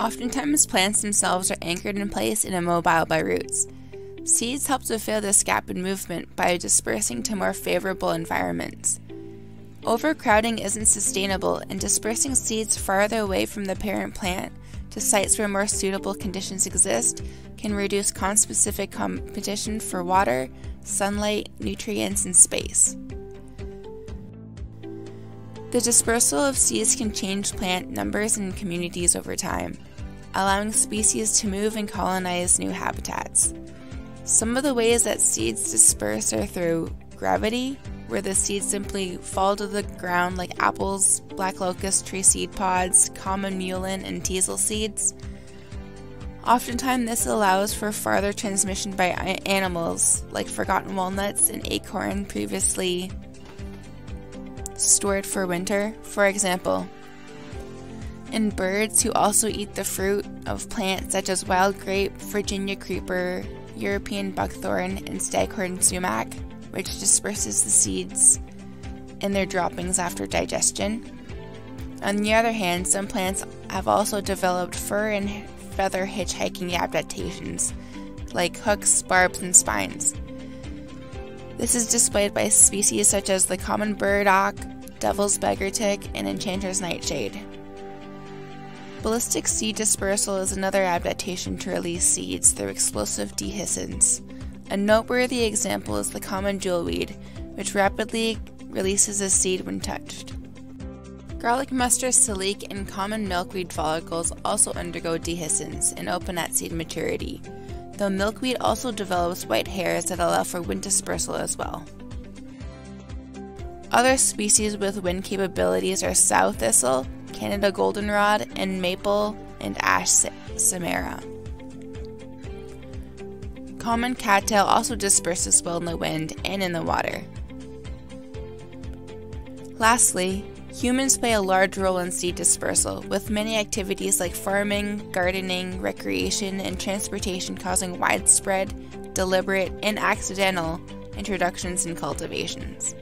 Oftentimes, plants themselves are anchored in place and immobile by roots. Seeds help to fill this gap in movement by dispersing to more favorable environments. Overcrowding isn't sustainable, and dispersing seeds farther away from the parent plant to sites where more suitable conditions exist can reduce conspecific competition for water, sunlight, nutrients, and space. The dispersal of seeds can change plant numbers and communities over time, allowing species to move and colonize new habitats. Some of the ways that seeds disperse are through gravity, where the seeds simply fall to the ground like apples, black locust tree seed pods, common mullein, and teasel seeds. Oftentimes, this allows for farther transmission by animals, like forgotten walnuts and acorn previously stored for winter, for example. And birds who also eat the fruit of plants such as wild grape, Virginia creeper, European buckthorn, and staghorn sumac which disperses the seeds in their droppings after digestion. On the other hand, some plants have also developed fur and feather hitchhiking adaptations, like hooks, barbs, and spines. This is displayed by species such as the common burdock, devil's beggar tick, and enchanter's nightshade. Ballistic seed dispersal is another adaptation to release seeds through explosive dehiscence. A noteworthy example is the common jewelweed, which rapidly releases a seed when touched. Garlic mustard, silique, and common milkweed follicles also undergo dehiscence and open at seed maturity, though milkweed also develops white hairs that allow for wind dispersal as well. Other species with wind capabilities are sow thistle, Canada goldenrod, and maple and ash samara. Common cattail also disperses well in the wind and in the water. Lastly, humans play a large role in seed dispersal, with many activities like farming, gardening, recreation, and transportation causing widespread, deliberate, and accidental introductions and cultivations.